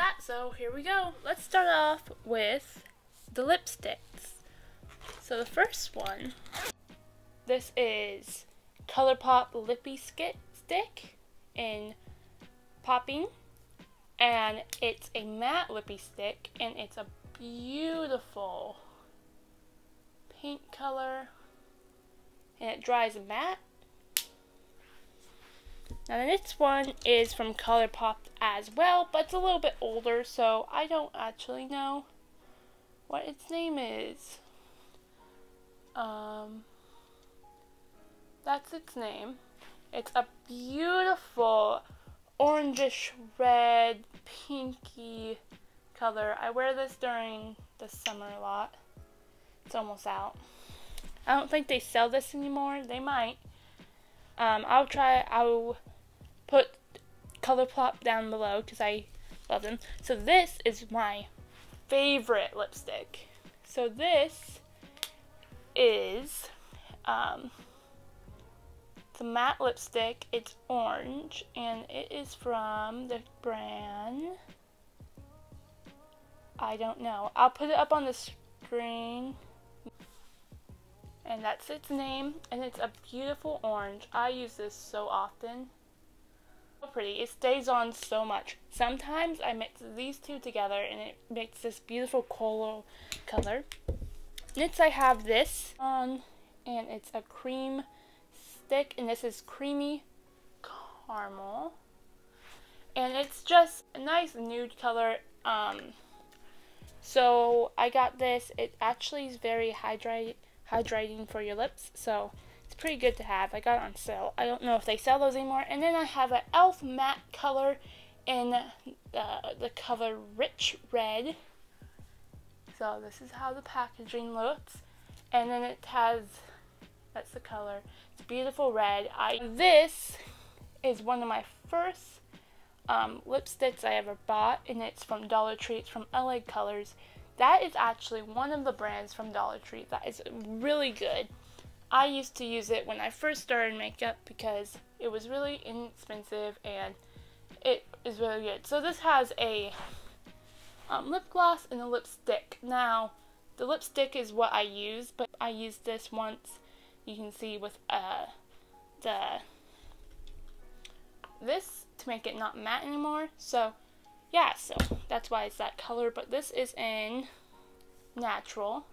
that. So here we go. Let's start off with the lipsticks. So the first one, this is ColourPop Lippy Skit Stick in Popping. And it's a matte lippy stick and it's a beautiful pink color. And it dries matte. Now the next one is from ColourPop as well, but it's a little bit older, so I don't actually know what its name is. Um, that's its name. It's a beautiful orangish red, pinky color. I wear this during the summer a lot. It's almost out. I don't think they sell this anymore. They might. Um, I'll try. I'll put ColourPop down below because I love them. So this is my favorite lipstick. So this is um, the matte lipstick. It's orange and it is from the brand. I don't know. I'll put it up on the screen. And that's its name. And it's a beautiful orange. I use this so often. So pretty. It stays on so much. Sometimes I mix these two together and it makes this beautiful coral color. Next I have this on and it's a cream stick and this is creamy caramel. And it's just a nice nude color. Um, so I got this. It actually is very hydrate, hydrating for your lips. So it's pretty good to have. I got it on sale. I don't know if they sell those anymore. And then I have an e.l.f. matte color in uh, the color Rich Red. So this is how the packaging looks. And then it has, that's the color. It's beautiful red. I This is one of my first um, lipsticks I ever bought, and it's from Dollar Tree. It's from LA Colors. That is actually one of the brands from Dollar Tree that is really good. I used to use it when I first started makeup because it was really inexpensive and it is really good. So this has a um, lip gloss and a lipstick. Now, the lipstick is what I use, but I used this once. You can see with uh, the this to make it not matte anymore. So, yeah, so that's why it's that color. But this is in natural.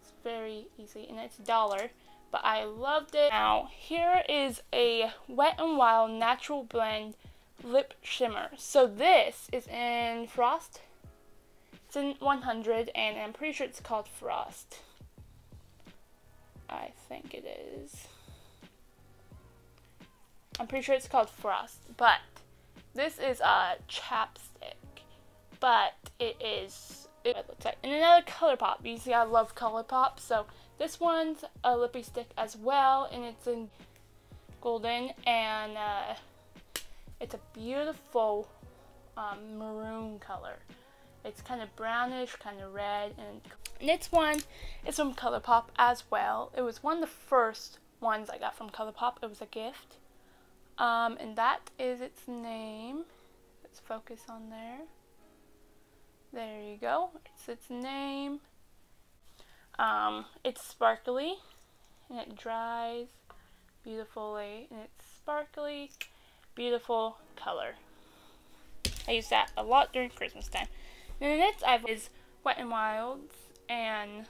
It's very easy, and it's dollar. But I loved it. Now, here is a Wet n Wild Natural Blend Lip Shimmer. So this is in Frost. It's in 100, and I'm pretty sure it's called Frost. I think it is. I'm pretty sure it's called Frost, but this is a chapstick, but it is it looks like. And another ColourPop. You see, I love ColourPop, so this one's a lippy stick as well, and it's in golden, and uh, it's a beautiful um, maroon color. It's kind of brownish, kind of red, and this one is from ColourPop as well. It was one of the first ones I got from ColourPop. It was a gift. Um, and that is its name. Let's focus on there. There you go. It's its name. Um, it's sparkly and it dries beautifully and it's sparkly, beautiful color. I use that a lot during Christmas time. And the next I have is Wet n Wild's and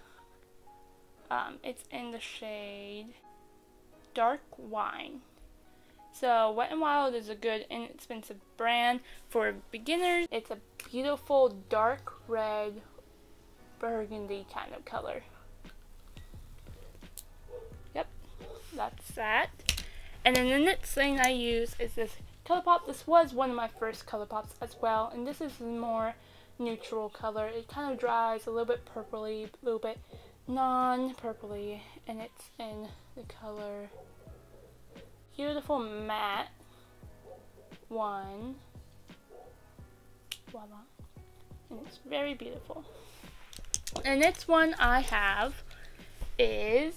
um, it's in the shade Dark Wine. So Wet n Wild is a good inexpensive brand for beginners. It's a beautiful dark red burgundy kind of color. Yep, that's that. And then the next thing I use is this ColourPop. This was one of my first ColourPops as well, and this is a more neutral color. It kind of dries a little bit purpley, a little bit non-purpley, and it's in the color beautiful matte one. Voila. And it's very beautiful. And next one I have is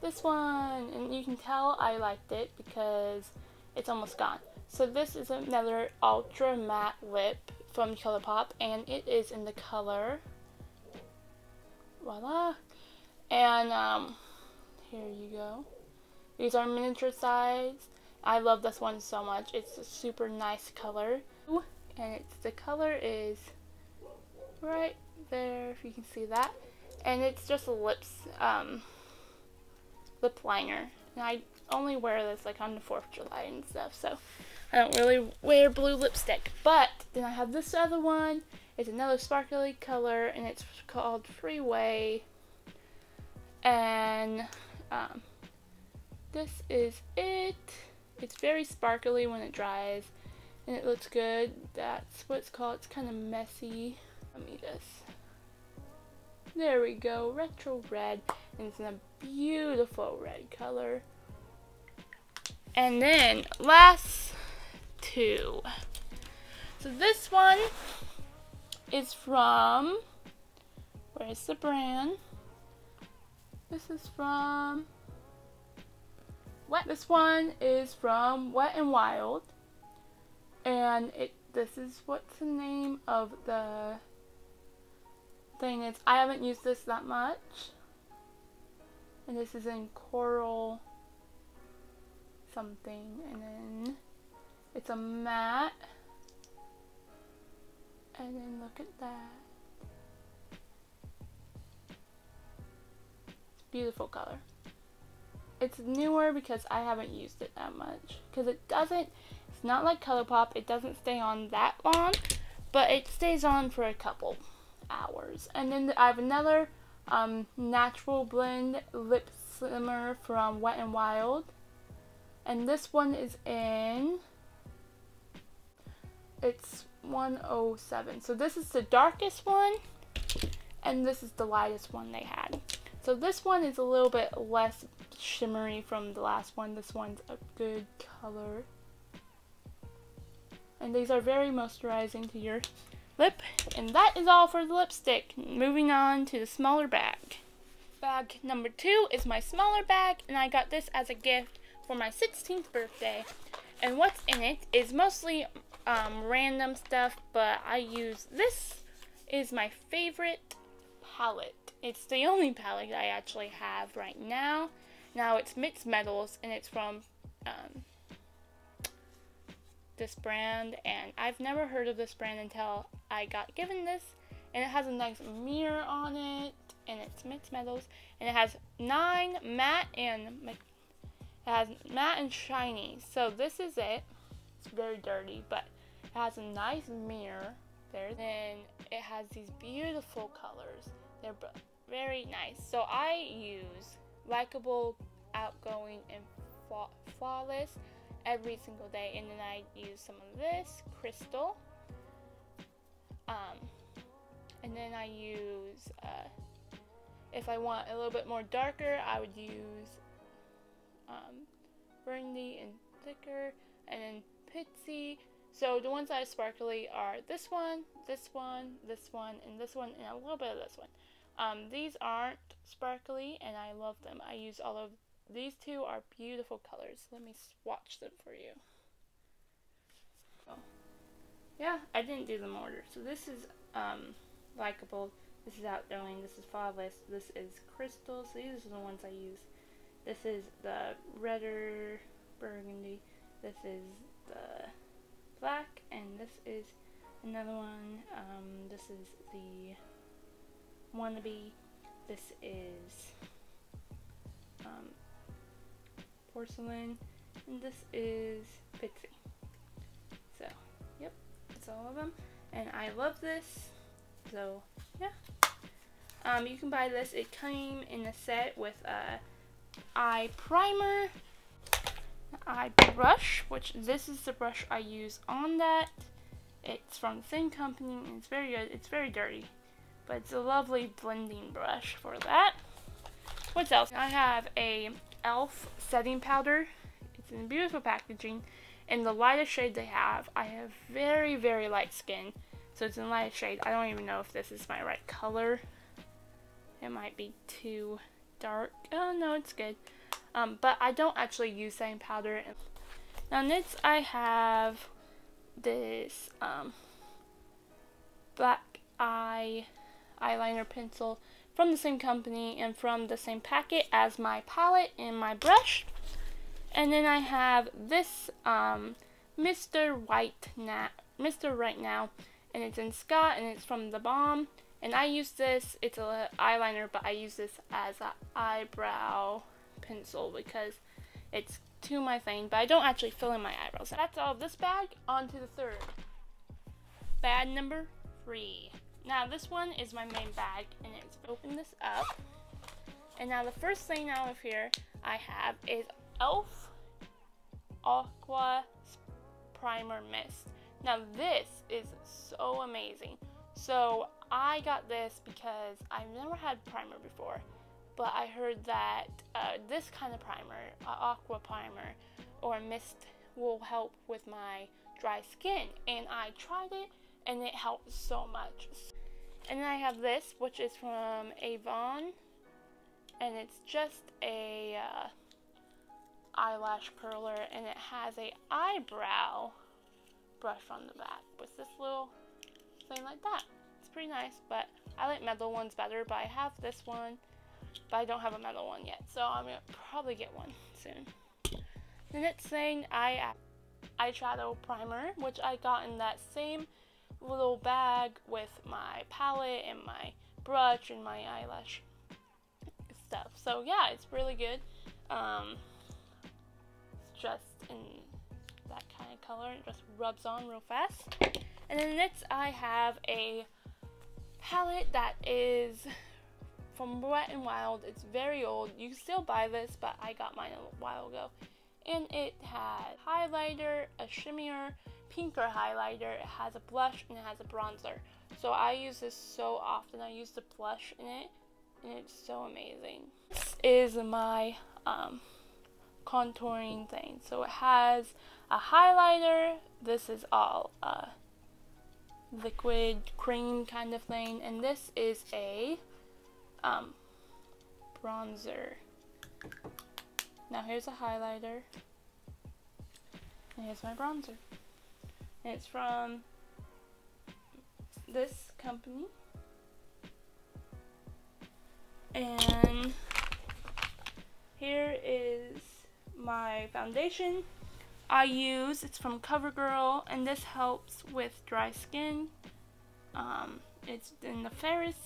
this one. And you can tell I liked it because it's almost gone. So this is another Ultra Matte Lip from ColourPop. And it is in the color... Voila. And um, here you go. These are miniature size. I love this one so much. It's a super nice color. And it's the color is right there, if you can see that. And it's just a lips, um, lip liner. And I only wear this like on the 4th of July and stuff, so I don't really wear blue lipstick. But then I have this other one. It's another sparkly color, and it's called Freeway. And um, this is it. It's very sparkly when it dries, and it looks good. That's what it's called. It's kind of messy. Let me just. There we go, retro red, and it's in a beautiful red color. And then last two. So this one is from, where's the brand? This is from, This one is from Wet and Wild. And it this is what's the name of the thing is I haven't used this that much. And this is in coral something and then it's a matte and then look at that. Beautiful color. It's newer because I haven't used it that much. Because it doesn't, it's not like ColourPop, it doesn't stay on that long, but it stays on for a couple hours. And then I have another um, Natural Blend Lip Shimmer from Wet n Wild. And this one is in, it's 107. So this is the darkest one, and this is the lightest one they had. So this one is a little bit less shimmery from the last one. This one's a good color. And these are very moisturizing to your lip. And that is all for the lipstick. Moving on to the smaller bag. Bag number two is my smaller bag, and I got this as a gift for my 16th birthday. And what's in it is mostly um, random stuff, but I use this is my favorite palette. It's the only palette I actually have right now. Now it's mixed metals and it's from um, this brand and I've never heard of this brand until I got given this and it has a nice mirror on it and it's mixed metals and it has nine matte and it has matte and shiny. So this is it. It's very dirty but it has a nice mirror. There then it has these beautiful colors they're very nice so I use likable, outgoing, and flawless every single day. And then I use some of this crystal. Um, and then I use, uh, if I want a little bit more darker, I would use um, burgundy and thicker, and then pitsy. So the ones that are sparkly are this one, this one, this one, and this one, and a little bit of this one. Um, these aren't sparkly and I love them. I use all of these two are beautiful colors. Let me swatch them for you. Oh. Yeah, I didn't do them order. So this is um, likable. This is outgoing. This is flawless. This is crystal. So these are the ones I use. This is the redder burgundy. This is the black. And this is another one. Um, this is the wannabe. This is um, porcelain, and this is pixie. So, yep, that's all of them, and I love this. So, yeah. Um, you can buy this. It came in a set with a eye primer, eye brush, which this is the brush I use on that. It's from the same company, and it's very good. It's very dirty but it's a lovely blending brush for that. What else? I have a e.l.f. setting powder. It's in beautiful packaging. In the lightest shade they have, I have very, very light skin. So it's in light shade. I don't even know if this is my right color. It might be too dark. Oh, no, it's good. Um, but I don't actually use setting powder. Now, next I have this um, black eye eyeliner pencil from the same company and from the same packet as my palette and my brush. And then I have this um, Mr. White now, Mr. Write Now, and it's in Scott, and it's from The Balm. And I use this, it's a eyeliner, but I use this as an eyebrow pencil because it's to my thing, but I don't actually fill in my eyebrows. That's all of this bag, on to the third. Bag number three. Now this one is my main bag, and it's open this up. And now the first thing out of here I have is e.l.f. Aqua Primer Mist. Now this is so amazing. So I got this because I've never had primer before, but I heard that uh, this kind of primer, uh, aqua primer or mist, will help with my dry skin. And I tried it and it helped so much. And then I have this, which is from Avon, and it's just a uh, eyelash curler, and it has a eyebrow brush on the back with this little thing like that. It's pretty nice, but I like metal ones better, but I have this one, but I don't have a metal one yet, so I'm gonna probably get one soon. The next thing, I eyeshadow primer, which I got in that same little bag with my palette and my brush and my eyelash stuff. So yeah, it's really good. Um, it's just in that kind of color. It just rubs on real fast. And then next I have a palette that is from Wet n Wild. It's very old. You can still buy this, but I got mine a while ago. And it has highlighter, a shimmer, pinker highlighter, it has a blush, and it has a bronzer. So I use this so often. I use the blush in it, and it's so amazing. This is my um, contouring thing. So it has a highlighter. This is all uh, liquid cream kind of thing. And this is a um, bronzer. Now here's a highlighter. And here's my bronzer. It's from this company. And here is my foundation. I use, it's from CoverGirl, and this helps with dry skin. Um, it's in the fairest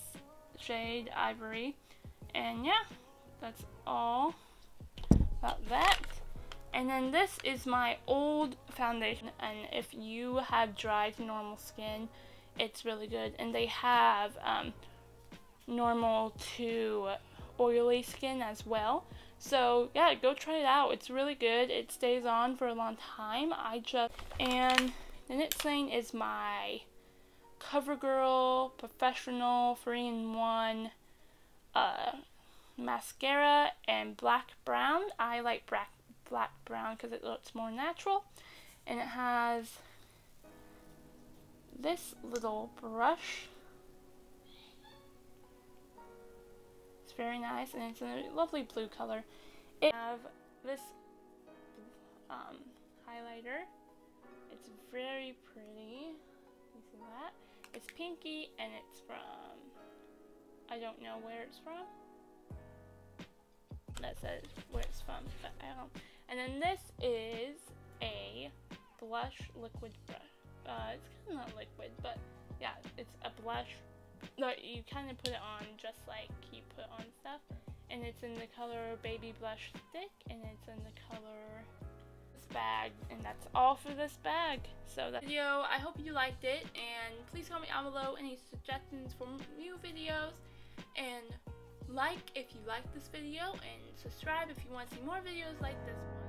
shade, Ivory. And yeah, that's all about that. And then this is my old foundation, and if you have dry to normal skin, it's really good. And they have um, normal to oily skin as well. So yeah, go try it out. It's really good. It stays on for a long time. I just and the next thing is my CoverGirl Professional 3-in-1 uh, mascara and black brown. I like black black brown because it looks more natural. And it has this little brush It's very nice and it's a lovely blue color. It have this um, highlighter. It's very pretty. You see that? It's pinky and it's from, I don't know where it's from. That says where it's from, but I don't. And then this is a blush liquid brush. Uh, it's kind of not liquid, but yeah, it's a blush no, you kind of put it on just like you put on stuff. And it's in the color Baby Blush Stick, and it's in the color this bag. And that's all for this bag. So that video, I hope you liked it. And please comment down below any suggestions for new videos. And like if you like this video, and subscribe if you want to see more videos like this one.